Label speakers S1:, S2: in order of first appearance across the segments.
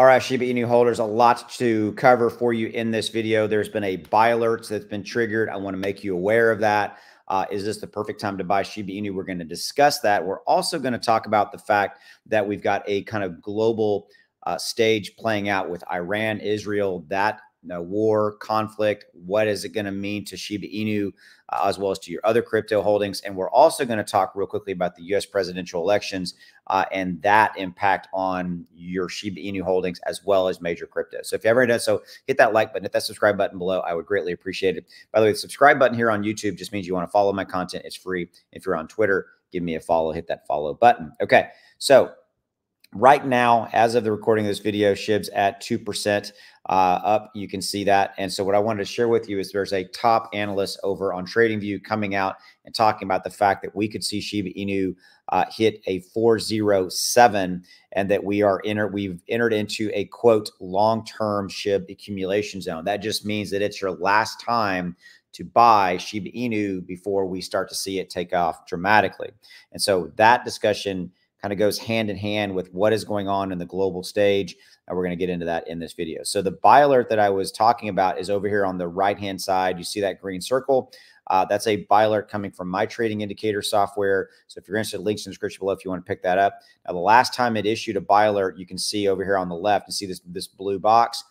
S1: All right, Shiba Inu holders, a lot to cover for you in this video. There's been a buy alert that's been triggered. I want to make you aware of that. Uh, is this the perfect time to buy Shiba Inu? We're going to discuss that. We're also going to talk about the fact that we've got a kind of global uh, stage playing out with Iran, Israel, that no war, conflict. What is it going to mean to Shiba Inu uh, as well as to your other crypto holdings? And we're also going to talk real quickly about the US presidential elections uh, and that impact on your Shiba Inu holdings as well as major crypto. So if you ever done so, hit that like button, hit that subscribe button below. I would greatly appreciate it. By the way, the subscribe button here on YouTube just means you want to follow my content. It's free. If you're on Twitter, give me a follow, hit that follow button. Okay. So Right now, as of the recording of this video, SHIB's at 2% uh, up. You can see that. And so what I wanted to share with you is there's a top analyst over on TradingView coming out and talking about the fact that we could see Shiba Inu uh, hit a 407 and that we are enter we've entered into a quote long-term SHIB accumulation zone. That just means that it's your last time to buy Shiba Inu before we start to see it take off dramatically. And so that discussion kind of goes hand in hand with what is going on in the global stage. And we're going to get into that in this video. So the buy alert that I was talking about is over here on the right-hand side. You see that green circle. Uh, that's a buy alert coming from my trading indicator software. So if you're interested, links in the description below if you want to pick that up. Now, the last time it issued a buy alert, you can see over here on the left, you see this, this blue box.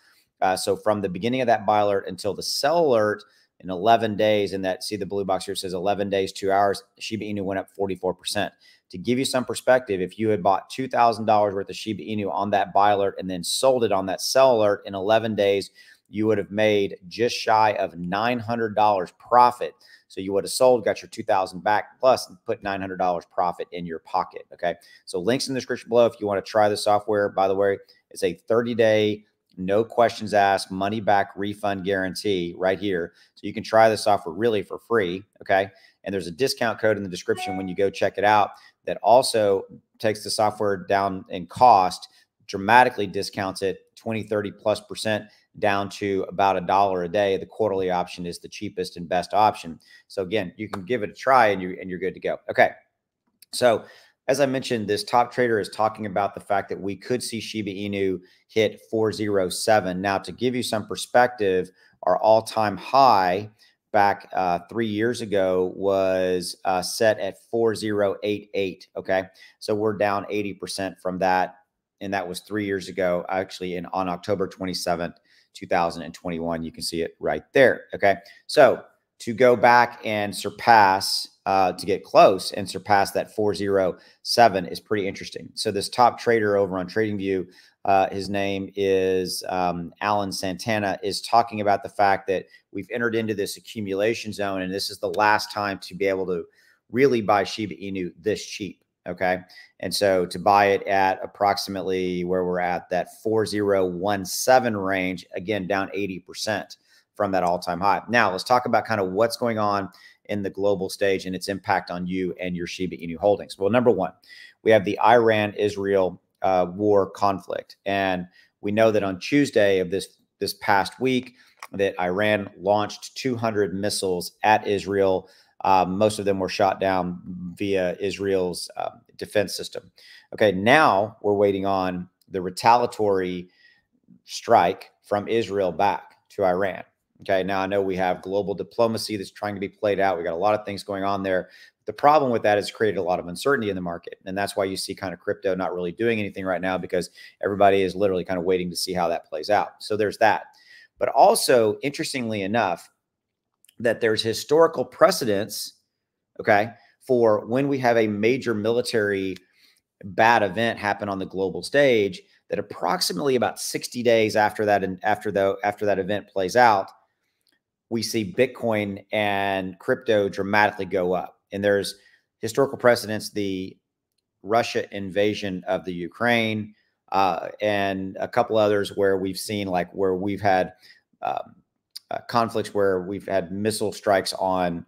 S1: Uh, so from the beginning of that buy alert until the sell alert in 11 days, and that see the blue box here says 11 days, two hours, Shiba Inu went up 44%. To give you some perspective, if you had bought $2,000 worth of Shiba Inu on that buy alert and then sold it on that sell alert in 11 days, you would have made just shy of $900 profit. So you would have sold, got your 2000 back plus put $900 profit in your pocket. Okay. So links in the description below if you want to try the software. By the way, it's a 30 day, no questions asked, money back refund guarantee right here. So you can try the software really for free. Okay. And there's a discount code in the description when you go check it out that also takes the software down in cost, dramatically discounts it 20, 30 plus percent down to about a dollar a day. The quarterly option is the cheapest and best option. So again, you can give it a try and you and you're good to go. Okay. So as I mentioned, this top trader is talking about the fact that we could see Shiba Inu hit 407. Now, to give you some perspective, our all-time high back uh, three years ago was uh, set at 4088. Okay. So we're down 80% from that. And that was three years ago, actually, in on October 27th, 2021. You can see it right there. Okay. So to go back and surpass, uh, to get close and surpass that 407 is pretty interesting. So this top trader over on TradingView uh, his name is um, Alan Santana, is talking about the fact that we've entered into this accumulation zone, and this is the last time to be able to really buy Shiba Inu this cheap. Okay. And so to buy it at approximately where we're at, that 4017 range, again, down 80% from that all time high. Now, let's talk about kind of what's going on in the global stage and its impact on you and your Shiba Inu holdings. Well, number one, we have the Iran Israel uh, war conflict. And we know that on Tuesday of this this past week, that Iran launched 200 missiles at Israel. Um, most of them were shot down via Israel's uh, defense system. Okay, now we're waiting on the retaliatory strike from Israel back to Iran. Okay, now I know we have global diplomacy that's trying to be played out. We got a lot of things going on there. The problem with that is created a lot of uncertainty in the market. And that's why you see kind of crypto not really doing anything right now because everybody is literally kind of waiting to see how that plays out. So there's that. But also, interestingly enough, that there's historical precedence, okay, for when we have a major military bad event happen on the global stage, that approximately about 60 days after that and after the after that event plays out, we see Bitcoin and crypto dramatically go up and there's historical precedents, the Russia invasion of the Ukraine, uh, and a couple others where we've seen like where we've had um, uh, conflicts where we've had missile strikes on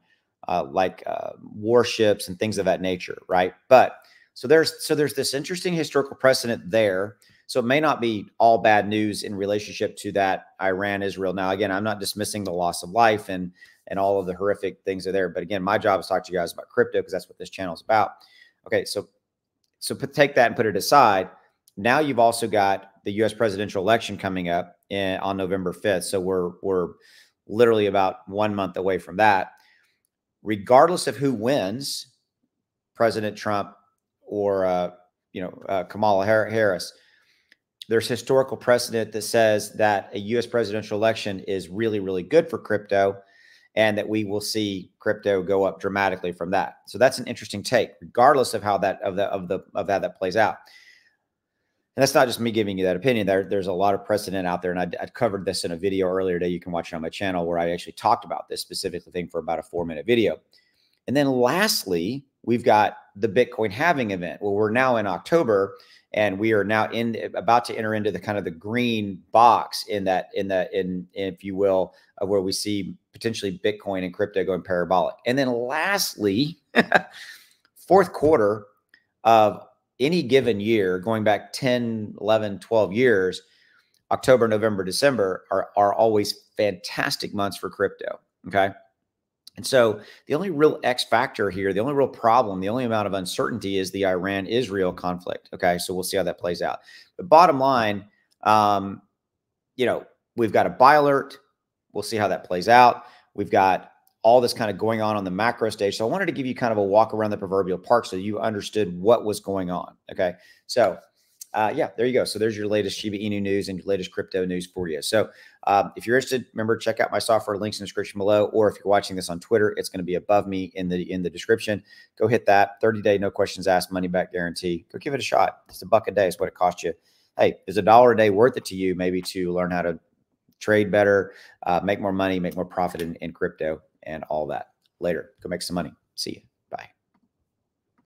S1: uh, like uh, warships and things of that nature, right? But so there's so there's this interesting historical precedent there. So it may not be all bad news in relationship to that Iran Israel. Now, again, I'm not dismissing the loss of life and and all of the horrific things are there. But again, my job is to talk to you guys about crypto because that's what this channel is about. Okay, so so put, take that and put it aside. Now you've also got the U.S. presidential election coming up in, on November 5th. So we're we're literally about one month away from that. Regardless of who wins, President Trump or uh, you know uh, Kamala Harris, there's historical precedent that says that a U.S. presidential election is really really good for crypto, and that we will see crypto go up dramatically from that. So that's an interesting take, regardless of how that of the of the of how that plays out. And that's not just me giving you that opinion. There, there's a lot of precedent out there, and I, I covered this in a video earlier today. You can watch it on my channel where I actually talked about this specific thing for about a four minute video. And then lastly, we've got the Bitcoin halving event. Well, we're now in October, and we are now in about to enter into the kind of the green box in that in that in if you will where we see potentially Bitcoin and crypto going parabolic. And then lastly, fourth quarter of any given year, going back 10, 11, 12 years, October, November, December are, are always fantastic months for crypto. Okay. And so the only real X factor here, the only real problem, the only amount of uncertainty is the Iran Israel conflict. Okay. So we'll see how that plays out. But bottom line, um, you know, we've got a buy alert. We'll see how that plays out. We've got all this kind of going on on the macro stage. So I wanted to give you kind of a walk around the proverbial park so you understood what was going on. Okay. So, uh, yeah, there you go. So there's your latest Shiba Inu news and your latest crypto news for you. So um, if you're interested, remember check out my software links in the description below, or if you're watching this on Twitter, it's going to be above me in the in the description. Go hit that 30 day, no questions asked, money back guarantee. Go give it a shot. It's a buck a day is what it costs you. Hey, is a dollar a day worth it to you? Maybe to learn how to trade better, uh, make more money, make more profit in, in crypto and all that. Later, go make some money. See you.